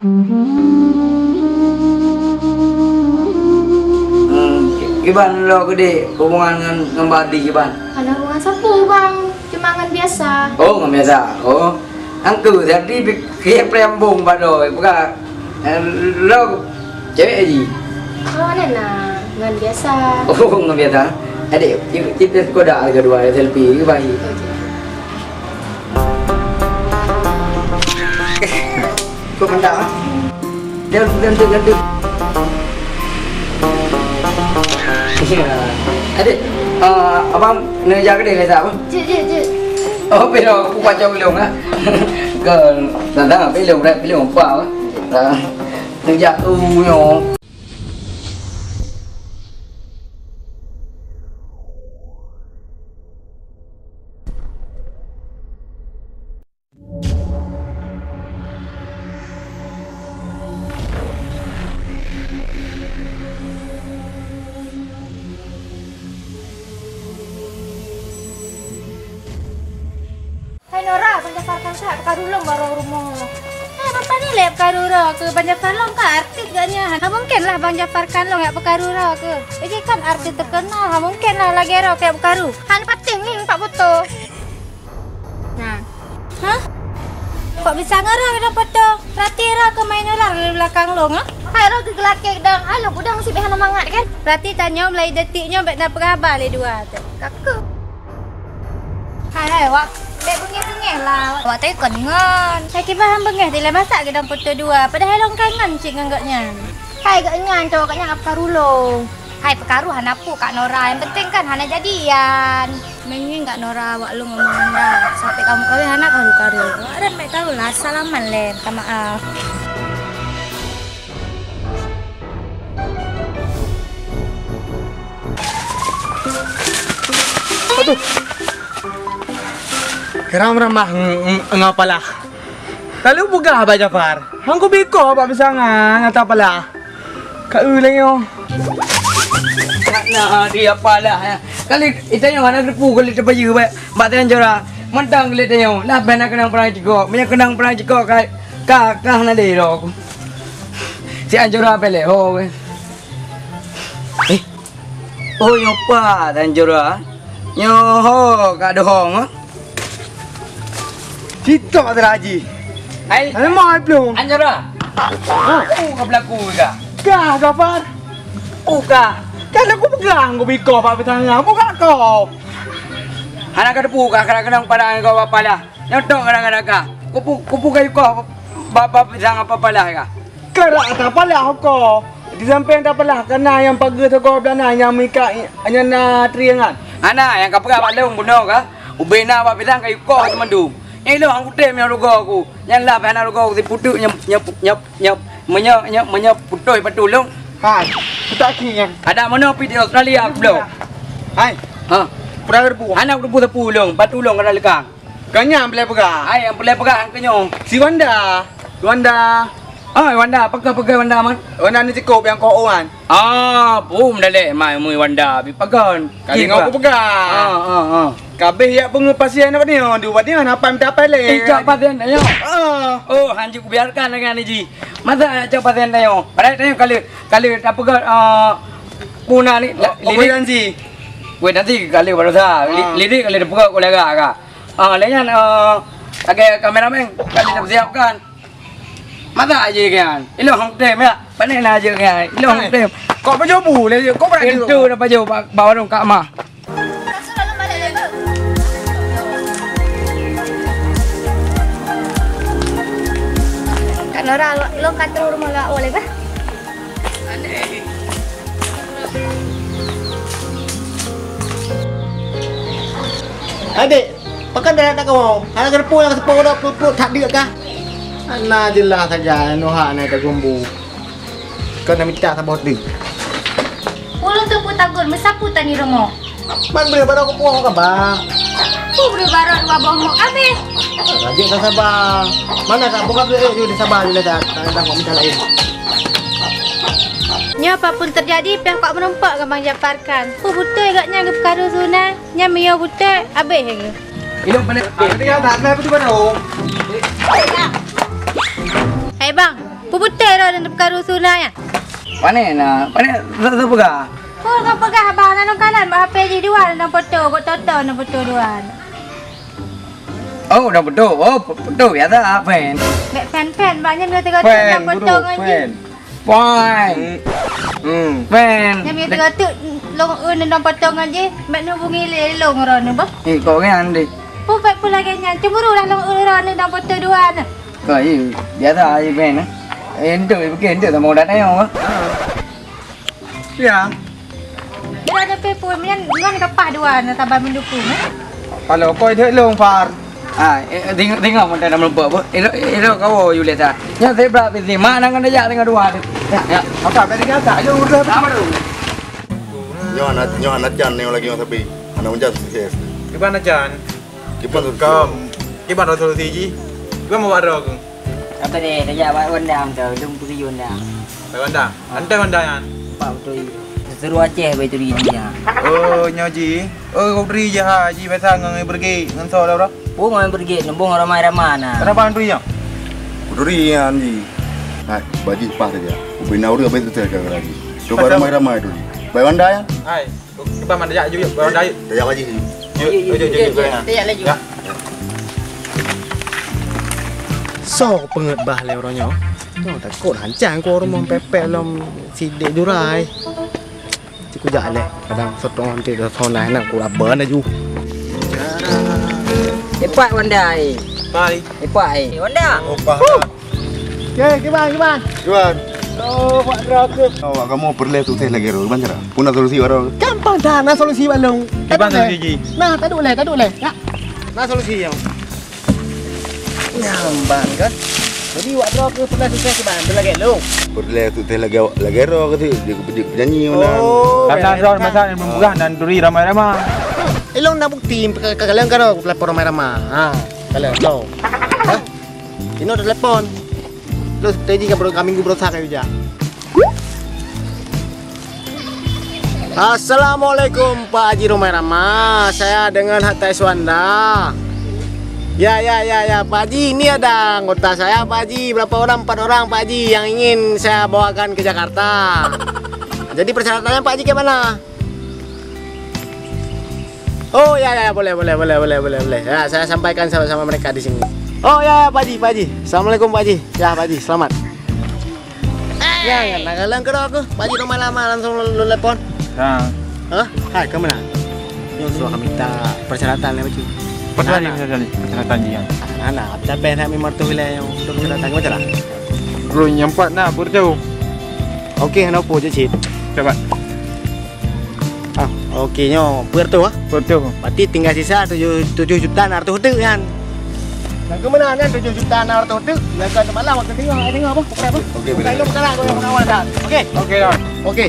Hmm, Iban lo gede hubungan dengan dengan Badi Iban. Ada hubungan sapu bang, cuma ngan biasa. Oh, nggak biasa. Oh, angku jadi kayak perembung pada bukan eh, lo cewek aja. Oh nena, ngan biasa. Oh, nggak biasa. Adik, kita kodak kedua selfie baik. Kau mantap ah? Dia ganti ganti. Ya. Adik, uh, abang nak jaga dia kata apa? Je je je. Oh, pero aku baca belum ah. Ke tanda belum dah belum apa ah. Dah. Nak jatuh nyo. Hai mungkin lah Bang Jafar kan long yak pekarura ke. Ini kan artis terkenal, ha mungkin lah lagi ro kayak pekaru. Han pating ni pak foto. Nah. Hah? Kok bisa ngarang ada foto? Berarti ra ke main orang di belakang long ah? Hai ro ke gelakek dang. Halo budang si behana mangat kan? Berarti tanya mulai detiknya bet nak peraba le dua tu. Kaku. Hai hai wak Dek bengih-bengih lah Wak tadi kengan Saya kira hang bengih Dia masak ke dalam foto dua Padahal long kangen cik dengan gaknya Hai gaknya Cowok gaknya ngap karulo Hai pekaru hana pu Kak Nora Yang penting kan hana jadian Mengin Kak Nora Wak lu ngomong anda Sampai kamu kawin hana karu-karu Ada mek tahu lah Salaman le Minta maaf Aduh. Keram ramah ngapalah. Lalu buka Abah Jafar. Hang ko biko apa bisangan ngata pala. Ka ulang yo. Nah, dia apalah. ya. Kali itu yang anak depu kali tu baju baik. Mbak Tian jora. Mentang kali tu yang. Lah bena kenang perang ciko. Punya kenang perang ciko kai. Ka ka na de ro. Si anjora pele ho. Eh. Oh, yo pa anjora. Yo ho ka do hong. Cito teraji. Ai Ana mau belum? anjora. Oh, ka belaku ka. Ka Jafar. Oh ka. Kan aku pegang ko biko apa bisangan. Buka kau. Anak ka depu ka kenang perang kau apa lah. Nyotok kadang-kadang ka. Kupu kupu kayu kau. Bapa pisang apa pala ka. Kerak tak pala ko. Di samping tak pala kena yang pagi tu kau belana yang mika hanya na triangan. Ana yang kapra ba leung buno ka. Ubena ba bidang kayu ko at mandum. Yang lo ang kutem yang lugo aku. Yang la bana lugo si putu nyap nyap nyap nyap menyap nyap menyap putoy patulong. Hai. Kita kini. Ada mana di Australia blo. Hai. Ha. Pura berpu. Anak tu putu pulong patulong kada lekang. Kanya boleh pegang. Ai yang boleh pegang kenyo. Si Wanda. Wanda. Ai Wanda pakai-pakai Wanda man. Wanda ni cukup yang kau kan. Ah, pum dale mai mui Wanda bi pagan. Kali kau aku Ah pegang. ah ah. Kabeh ya pengu pasien apa ni? Dia buat dia nak apa minta apa le? Eh, cepat dan ayo. Ah. Oh, hanji ku biarkan dengan ni ji. Masa cepat dan ayo. Pada tanya kali kali apa ke uh, puna ni lirik yang si? gue nanti kali baru sa Ah. lirik kali buka kolega ka. Ah, lainnya uh, agak kameramen kali dah siapkan. Masa aja kan. Ilo hong tem ya. Panen aja kan. Ilo hong tem. Kau baju bu le, kau berani Itu dah baju bawa dong kak mah. Nora, lo, kata rumah lo boleh bah? Adik, pakai dah nak kau. Anak kerpu yang sepuluh dah peluk tak dia kah? Ana jelas saja Noha nak tak gumbu. Kau nak minta sama dia. Pulau tu pun tagun, mesapu tani rumah. Man boleh pada aku puang ke bang? Tu beri barat dua bohong mau habis. Rajin tak sabar. Mana tak buka boleh eh dia sabar dia dah. Tak ada kau minta lain. Nya apapun terjadi pihak Pak menempak ke Bang Jafar kan. Oh betul agaknya ke perkara zona. Nya mia betul habis. Ilo panen. Ah, dia tak nak pergi mana? Hei bang, Puputai dah dan perkara sunai ya. Panik nak. Panik tak tak pegah. Oh, kau pegang abang nan kanan, mak HP je dua nan foto, kau toto nan foto dua. Oh, dah betul. Oh, betul ya tak fan. Mek pen-pen banyak bila tengok Fan, nan foto fan. Fan. Hmm, fan. Yang bila tengok tu long un nan foto dengan je, mek nu bungi le long ron nu bah. Eh, kau kan andi. Pu pek pula ganyan, cemburu lah long un ron nan foto dua. Kau ini dia tak ai fan. Eh, itu bikin itu tak mau datang apa? Ya. Bila ada pepun, men ngan kapah dua nan tambah mendukung. eh. Kalau kau itu long far. Ah, eh, tengok tengok mana dalam lupa apa. Elok elok kau you lihat tak. Yang saya berapa sini? Mana kan dia tengah dua tu. Ya, ya. Apa beri kata aja udah Apa tu? Nyo anak nyo anak jan nyo lagi orang sabi. Anak unjat sukses. Kiban ajan. Kipan tu Kam. Kiban ro solusi ji. Kiban mau ada aku. Apa ni? Dia buat wandam tu, jom pergi wandam. Baik wanda. Ante wanda yan. Pak betul. Seru Aceh betul dia. Oh nyo ji. Oh kau tri je ha ji biasa ngang pergi ngan so dah dah. Bung orang pergi, nombong ramai-ramai nah. Kenapa antri yang? Uduri yan ji. Hai, baji pas saja. Ubin nauri apa itu terkena lagi. Coba ramai-ramai tu. Baik wanda ya. Hai. Kiban mana jak yuk baru dah yuk. Daya baji. Yuk yuk yuk yuk. Tidak lagi. Ya. So penget bah le orangnya. Oh, takut hancang ko rumah pepek lom sidik durai. Ciku jak le. Kadang sotong nanti dah sonai nak ku aban aju. Cepat wandai. Bye. Cepat ai. Wanda. Oh bah. Okey, gimana gimana? Cuman. Oh, buat draka. Oh, kamu perlu tu teh lagi ro. Bancara. Puna solusi baru. Gampang dah nak solusi balong. Kiban solusi ji. Nah, tak ada le, tak ada le. Ya. Nah solusi yang. Nyambang kan? Jadi buat draka pernah sukses ke bang? Belagi lu. Perlu tu teh lagi lagi ro ke tu. Dia dia penyanyi mana. Karena zon masa ni membuka dan duri ramai-ramai. Ilong nak bukti kalian kan aku telepon ramai-ramai. Ha, kalian tahu. Ha? Ini ada telepon. Lu tadi kan bro kami berusaha kayu je. Assalamualaikum Pak Haji Romai Rama. Saya dengan Hatta Iswanda. Ya ya ya ya Pak Haji ini ada anggota saya Pak Haji berapa orang empat orang Pak Haji yang ingin saya bawakan ke Jakarta. Jadi persyaratannya Pak Haji ke mana? Oh ya ya boleh boleh boleh boleh boleh boleh. Ya saya sampaikan sama-sama mereka di sini. Oh ya, ya Pak Haji Pak Haji. Assalamualaikum Pak Haji. Ya Pak Haji selamat. Ya kan nak kalian ke aku. Pak Haji rumah lama langsung lu telepon. Ha. Hah? Hai ke mana? Ini suruh kami minta persyaratan ya Pak Haji. Pasal ni pasal ni. Pasal ji yan. Anak, apa ben kami martu wilayah yang untuk persyaratan macam lah. Bro nyampat nak berjauh. Okey, kenapa je cip? Cepat. Ah, okey nyo, Puerto ah. Berjauh. Berarti tinggal sisa 7 7 juta nak harta hotel kan. Dan kemenangan kan 7 juta nak harta hotel. Yang kan malam waktu tengok, ai tengok apa? Okey apa? Okey, Okey, boleh. lu sekarang kau yang mengawal dah. Okey. Okey dah. Okey.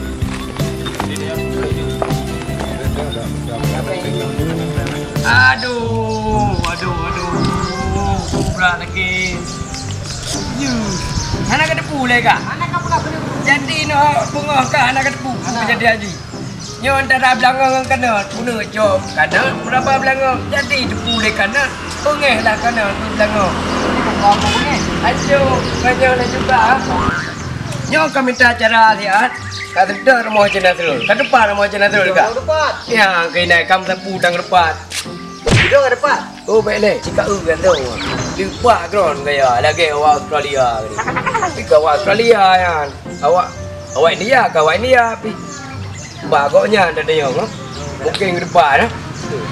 Aduh, aduh, aduh. Berat lagi. You. Anak kena pu le kak. Anak kau pula Jadi no bunga kak anak kena pu. Jadi haji. Nyo antara belangong kena guna jom kana berapa belangong jadi depu le kana pengeh lah kana tu. Apa pengeh? Aduh, banyak lah juga. ah. Nyo kami minta cara lihat. Kata dah rumah jenazah terus. Kata depan rumah jenazah terus kak. Depan. Ya, kena kamu sapu dang depan. Ke depan? Oh baik leh, cakap u kan tu. Lupa kron kaya lagi awak Australia. Tapi kau awak Australia kan. Awak awak India kau awak India. Bagoknya ada dia. Mungkin ke depan dah.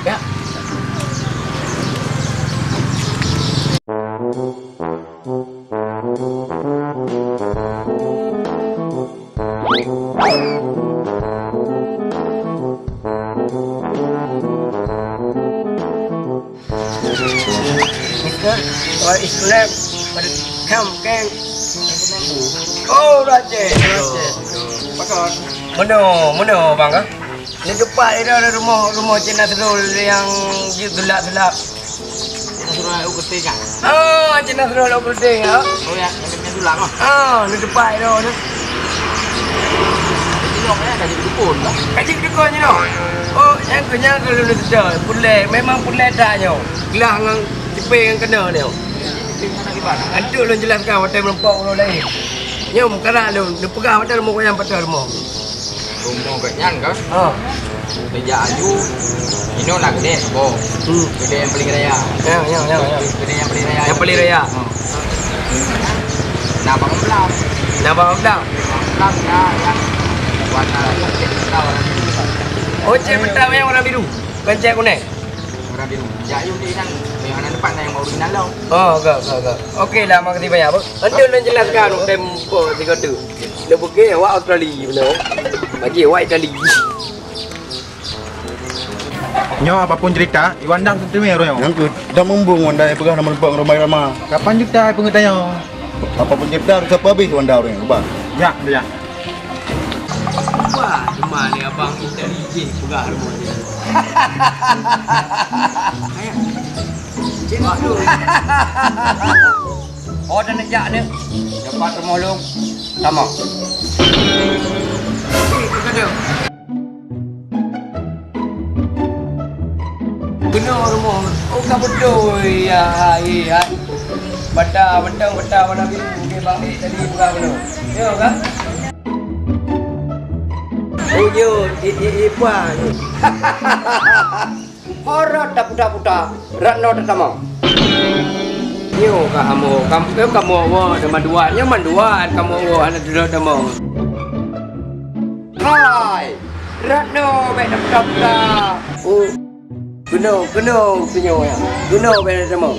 Ya. Orang Islam pada geng. Oh, Raja. Raja. Mana, mana bang? Ni depan dia ada rumah rumah Cina Serul yang gelap-gelap. Suruh aku ketik kan. Ah, Cina Serul aku ding ah. Oh ya, kena tulang ah. Ah, ni depan dia tu. Dah jadi dukun lah. Kacik ni no. Oh, yang kenyang kalau lu sedar. Pulai, memang pulai dah nyo. Gelah dengan cepeng yang kena ni. Nak? Antuk lu jelaskan hotel melempok lu lain. Nyom kena lu, dia pegang macam rumah yang patah rumah. Rumah kat nyan ke? Ha. Kerja aju. Ino nak gede bo. Hmm. Gede yang paling raya. Ya, ya, ya, ya. Gede yang paling raya. Yang paling raya. Nah, bang belam. Nak bang pedang. Belam ya yang warna kita warna biru. Oh, cek pedang yang warna biru. Bukan cek kuning. Warna biru. Ya, yuk di nang. Yang depan yang mau original lo. Oh, enggak, enggak. Okey lah, makasih banyak. Apa? Anda nak jelaskan tempo tiga tu. Dia bukan awak Australia benar. Bagi awak Italy. Nyo apapun cerita, Iwandang tu terima royo. Yang tu dah membung wanda pegang nama nampak ramai ramai. Kapan kita pengertiannya? Apa pun cerita siapa habis wanda orang ubah. Ya, ya. Wah, cuma ni abang intelijen pegah rumah dia. Ayah. Cik tu. Oh, dah nejak ni. Dapat rumah. Sama. Benar rumah. Oh, kau betul. Ya, hai, hai. Bata, warna biru. Okey, bang ni tadi pegah benar. Ya, kan? Oh yo, i i i puan. Ora tak puta puta. Ratno tetama. Yo kamu, kamu kamu kamu wo nama dua, nya manduan kamu wo anak dua nama. Hai. Ratno be tak puta puta. Oh. Geno, geno pinyo ya. Geno be nama.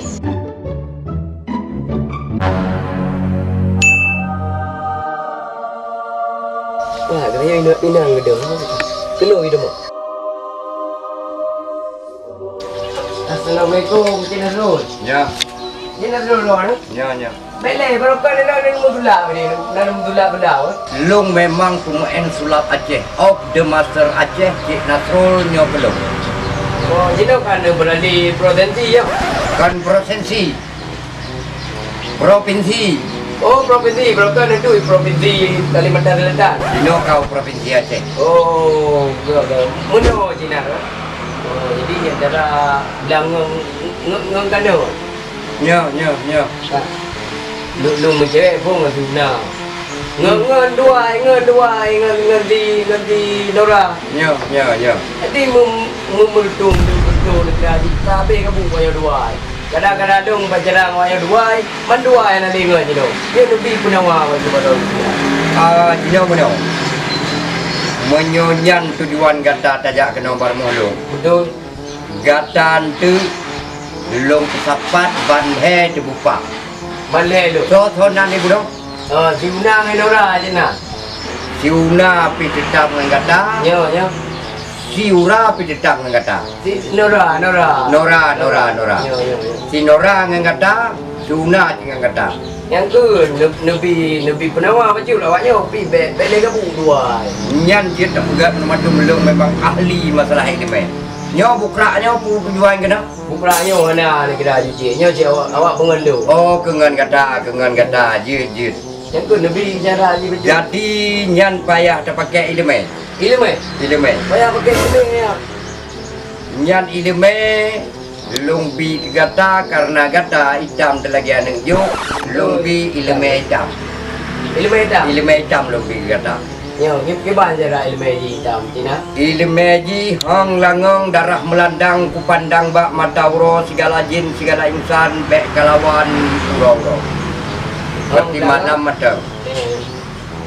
Wah, kaya ini ini ang gede. Kena Assalamualaikum, Cik Nazrul. Ya, Cik Nazrul lo ni. ya, ya. Kalau kau ni nak nak mudulak ni, nak mudulak belau. Long memang pemain sulap Aceh of the master Aceh Cik Nasrul Nyobelong Oh, jadi kan beralih provinsi ya. kan provinsi provinsi Oh, provinsi. Kalau kau itu provinsi Kalimantan Selatan. Dino kau provinsi Aceh Oh, ke. Mana Cik Nazrul? Oh, jadi antara bilang ngeng ngeng ngeng kana. Nyo nyo nyo Lu lu mencewek pun ngan Suna. Ngan ngan dua, ngan dua, ngan ngan di ngan di Nora. nyo nyo nyo Nanti mem tu betul dekat di kabe kabu waya dua. Kadang-kadang dong bajarang waya dua, man dua yang nanti ngan je dong. Dia lebih penawa waya dua. Ah Dino meno Menyonyan tujuan gata tajak kena barmolo Betul. Gatan tu Long kesapat ban he tebupa Malay lu. So so ni budong Oh, si Una ngan Nora je nak. Siuna pi tetap dengan gata Nyo, nyo. Siura pi tetap dengan gata Si Nora, Nora. Nora, Nora, Nora. Nyo. Si Nora dengan kata, Suna dengan kata. Yang ke nebi nebi penawa macam lah awaknya pi be be lega bu dua. Nyan dia tak pegat nama tu melung memang ahli masalah ini meh. Nyo bukraknya pu tujuan kena. Bukannya mana ni kira cuci. Nya cik awak awak pengendu. Oh, kengan kata, kengan kata, jid. Yang ke nebi cara ni betul. Jadi nyan payah terpakai ilmu. Ilmu eh. Ilmu. Payah pakai ini ya. Nyan ilmu Lumbi kata karena kata hitam terlagi aneng juk Lumbi ilmu hitam Ilmu hitam. Ilmu hitam lumbi kata Yo, ni ke ban cara ilmu hitam Cina. Ilmeji hang langong darah melandang ku pandang bak mata uro segala jin segala insan bek kalawan uro-uro. Berarti mana mata?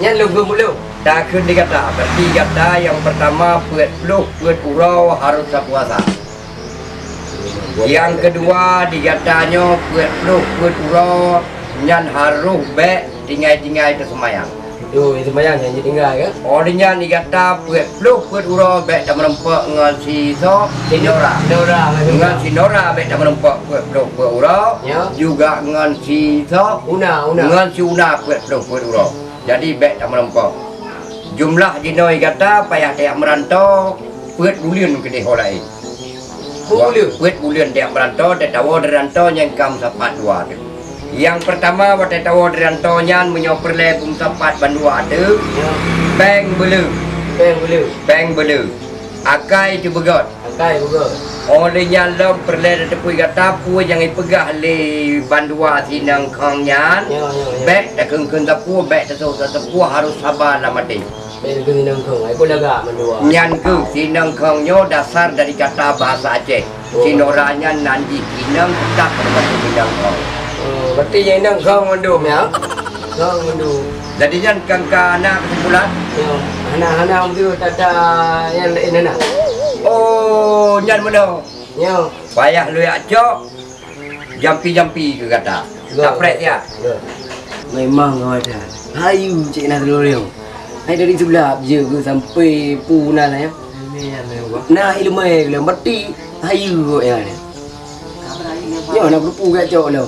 Nya lu gumulu. Tak kun dikata. Berarti kata yang pertama puet peluh puet uro harus puasa. Yang kedua peluh puet uro nyan harus bek tinggai-tinggai itu semayang. Tu itu bayang yang tinggal ke? Orangnya dikata puet peluh puet uro bek tak merempak ngan si so sinora. Nora Dengan si Nora bek tak merempak puet peluh puet uro. Juga dengan si so Una, una. dengan si Una puet peluh puet uro. Jadi bek tak merempak. Jumlah dinoi kata payah tiap merantau puet bulian ke deh lain. Bulu. Puet bulian tiap merantau dan tahu derantau yang kam sapat dua tu. Yang pertama waktu tahu derantau nyan menyoper le bum sapat bandua tu. Ya. Bang belu, Bang bulu. bang belu. Akai tu begot. Kai juga. Oleh nyalom perle de pui kata pu yang ipegah le bandua sinang kong nyan. Ya, ya, ya. Bek dah keng keng tapu bek tu tapu harus sabar lah mati. Baik ke sinang kong. Aku lega mendua. Nyan ke sinang kong nyo dasar dari kata bahasa Aceh. Oh. Sinoranya nanti kinang tetap berbahasa sinang kong. Oh, berarti yang nang kong mendum ya. Kong mendum. Jadi jan kang kana kesimpulan. Ya, anak-anak tu tak ada yang lain nak. Oh, nyan mana? Ya. Payah lu ya cok. Jampi-jampi ke kata. Tak prek ya. Ya. Memang kau ada. Hayu cik nak telur Hai dari sebelah je ke sampai lah ya. Nah ilmu eh kalau mati hayu kau yang ada. Ya nak berpu kat cok lo.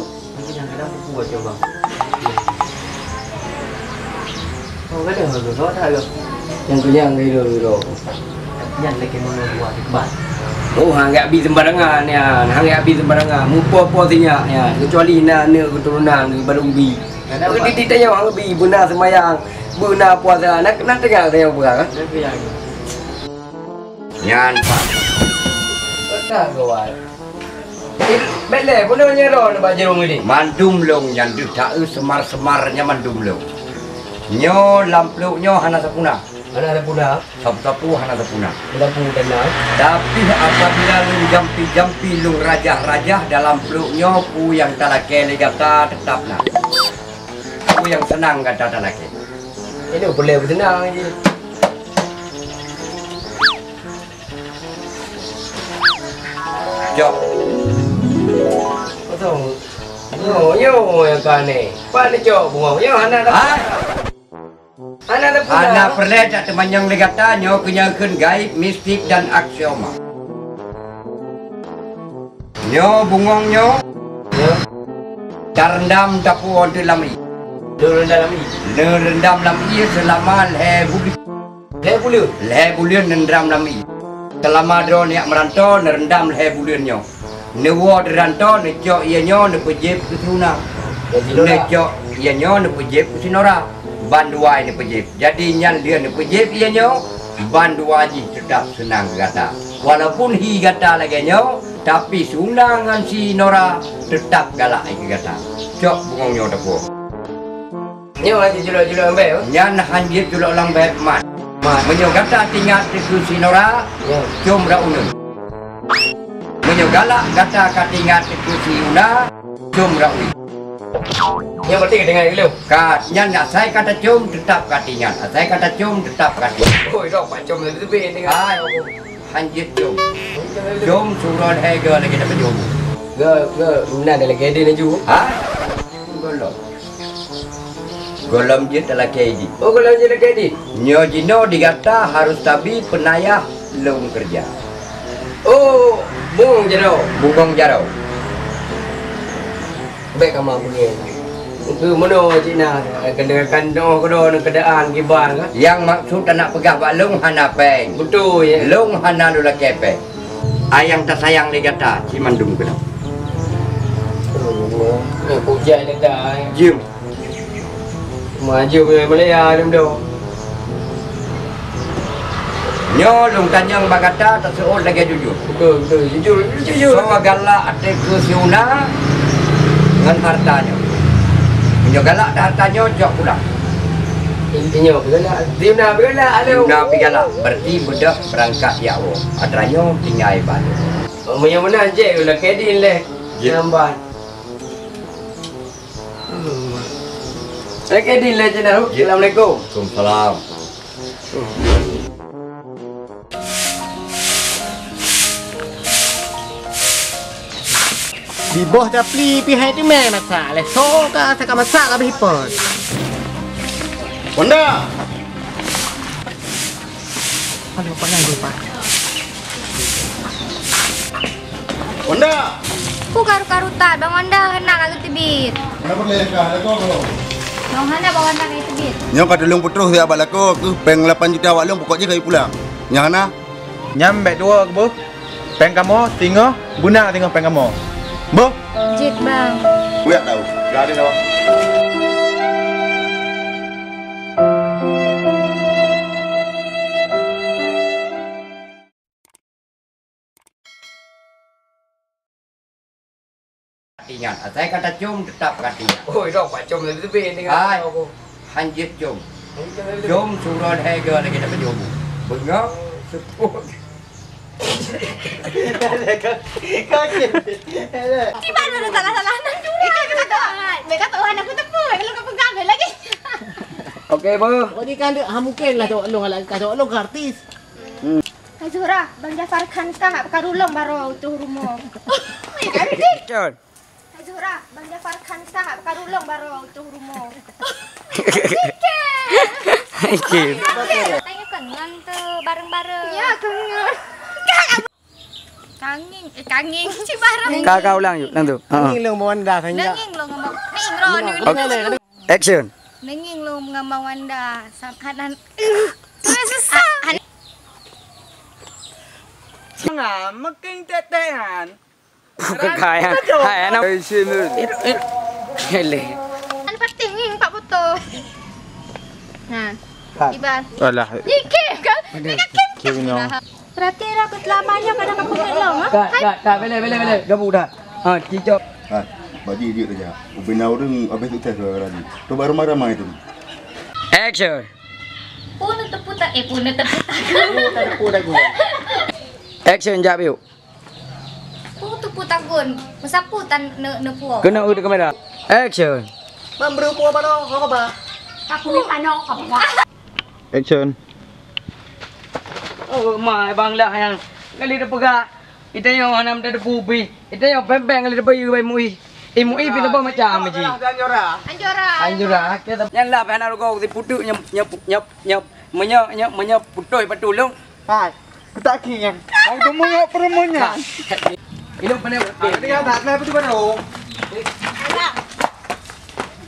Kau ada hal tu tak ada. Yang tu yang itu itu. Oh, hang tak habis sembarangan ya. Hang tak habis sembarangan. Mupo-po sinyak ya. Kecuali nak ne keturunan ke baru ubi. Kalau dia ditanya orang ubi benar semayang, benar puasa. Nak nak dengar saya berang. Nyan pak. Tak kawan. Bele, pun nak nyerah nak baca rumah ni. Mandum long du tak e semar-semarnya mandum long. Nyo lampluk nyo hana sapuna. Anak ada pula, Sapu-sapu hana sapuna. pun kenal. Tapi apabila lung jampi-jampi lung rajah-rajah dalam peluknya pu yang talake legata tetap nak. Pu yang senang kata talake. Ini boleh bersenang je. Yang ni. Bunga. Anak. Ah, anak perle tak temanjang legata nyo kenyakan gaib, mistik dan aksioma. Nyo bungong nyo Ya. terendam tapu. Dulu dalam ni. Ne rendam lami selama le budi Saya pula. le bulian nendram lami. Selama dro niak merantau nerendam le buliannya. Ne wo derantau ne cok ia nyo ne pejep ke sunang. Jadi Ne cok nyo ne pejep ke sinora. Banduai ne pejep. Jadi nyal dia ne pejep ia nyo. Banduai tetap senang kata. Walaupun hi kata lagi nyo. Tapi sunangan si Nora tetap galak lagi kata. Cok bungong nyo lagi julak-julak ambil. Nyan hanjir julok lang bet mat. Mat menyo kata tinggal di kursi Nora. Ya. Ra unun. Menyo galak kata katingat kursi una. Jom ra ui. Yang penting dengar dulu. Ka nyan nak saya kata jom tetap katingat. Saya kata jom tetap katingat. Oi, dah macam tu tu ben dengar. Hai. Hanjir jom. Jom suruh hega lagi dapat jom. Ge, ge, mana ada lagi ada ju. Ha? Golom. Golom je telah keji. Oh, kalau je lagi ada. Nyo jino digata harus tabi penayah lung kerja. Oh, bung dah. Bungong jarau. Baik kamu punya. Itu mana cik nak kena kandung kena nak kedaan kiban kan? Yang maksud anak pegah bak lung hana peng. Betul ya. Lung hana dula kepe. Ayang tak sayang dia kata, si mandum kena. Oh, ni pujian dia dah. Jom. Maju ke Malaya dia dah. Nyo lung tanyang bak kata tak seol lagi jujur. Betul, betul. Jujur, jujur. So galak ate ke siuna dengan hartanya. Nyo galak dah hartanya jok pulang. Intinya bergerak. Dia nak bergerak ada. Nak pergi galak. Berarti budak berangkat ya Allah. Adranya tinggal ibadah. Yang mana je lah kedin leh. Ya. Saya kedin leh channel. Ya. Assalamualaikum. Waalaikumsalam. Di bawah tapi pihak itu memang masalah. So ka saka masak ka bihipon. Wanda! Ano pa lang lupa. Wanda! Ku karu-karu tak bang Wanda hendak lagi tebit. Kenapa lekah? Lekah kau. Bang Wanda bang Wanda lagi tebit. Nyo kata lung putrus ya abak lako aku peng 8 juta awak lung pokok je kai pulang. Yang mana? Nyam bet dua ke bu? Peng kamu tinggal, guna tinggal peng kamu. Bu? Jit bang. Kuyak tahu. Gak ada. Ingat. Saya kata cum tetap kat ingat. Oi, dok pak com lebih lebih dengan aku. Hanjit cum. Cum surah hega lagi dapat jom. Bengak sepuluh. Tiba lu dah salah-salahan juga. Itu kata. Mereka tahu anak aku tepu. Kalau kau pegang lagi. Okey, apa? Oh ni kan dia ha mungkin lah cowok long lah cowok long artis. Hai Zura, Bang Jafar Khan kah pekarulung baru tu rumah. Action. Zura, Bang Jafar Khan kah pekarulung baru tu rumah. Okey. Tanya kengang tu bareng-bareng. Ya, kengang. Kanging, eh kanging si bareng. Kau kau ulang yuk, nang tu. Ha. Ni long mawanda kan ya. Nenging lo ngomong. Nenging ro ni. Okey. Action. Nenging lo ngomong wanda. Hanan. Terus susah. Ngah makin tetean. Kekayaan. Hai anak. Sini. Hele. Kan penting ni Pak Putu. Nah. Iban. Alah. Ni Kim kan? Ni kan. Berarti lah keselamanya pada kampung lo. ha? Kak, kak, kak, bele, bele, bele. Gabu dah. Ha, cicok. Ha, baji dia kerja. Ubin orang habis tu test lagi. Tu baru marah-marah itu. Action. Puno teputan. Eh, puno teputan. Action jap yuk. Puno teputan gun. Masapu tan ne ne puo. Kena udah kamera. Action. Memberi puan pada kau apa? Aku ni tanya apa? Action. Oh, mai bang lah yang kali dah pegak. Kita yang anam dah pupi. Kita yang pempeng kali dah bayu bai mui. Eh mui bila apa macam ji. Anjora. Anjora. Anjura kita yang lah pai nak kau di putu nyap nyap nyap nyap menyap nyap menyap putoi patulung. Hai. Tak kini. Kau tu mau permunya. Ilung pandai. Dia tak nak betul baru.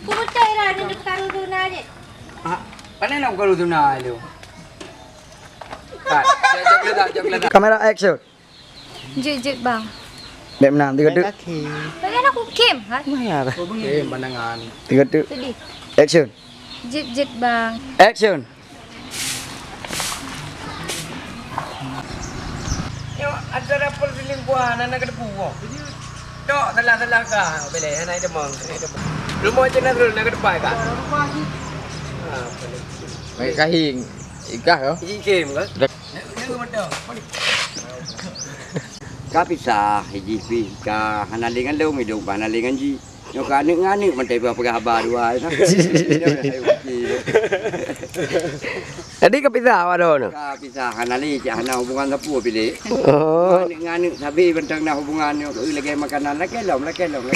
Putai lah ni dekat runa ni. Pandai nak kau tu nak lu. Jom letak, jom letak. Kamera action. Jejek bang. Baik menang tiga tu. Bagian aku Kim. Ha? Eh, Jejek bang. Action. Yo, acara perselingkuhan anak kena puak. Dok, salah-salah kah? Boleh, anak itu mong. Rumah je nak terus nak ke depan kah? Mai kahing. Ikah yo. Ikim kah? Nak mata. Ka pisah hiji pi ka hanalingan mi dong hanalingan ji. Yo ka ni ngani man tai ba pagah habar dua na. Tadi ke pizza apa dah Ka pisah hanali hana hubungan sapu pilih. Oh. Ngani sabi bentang na hubungan yo lagi makanan lagi lom lagi lom.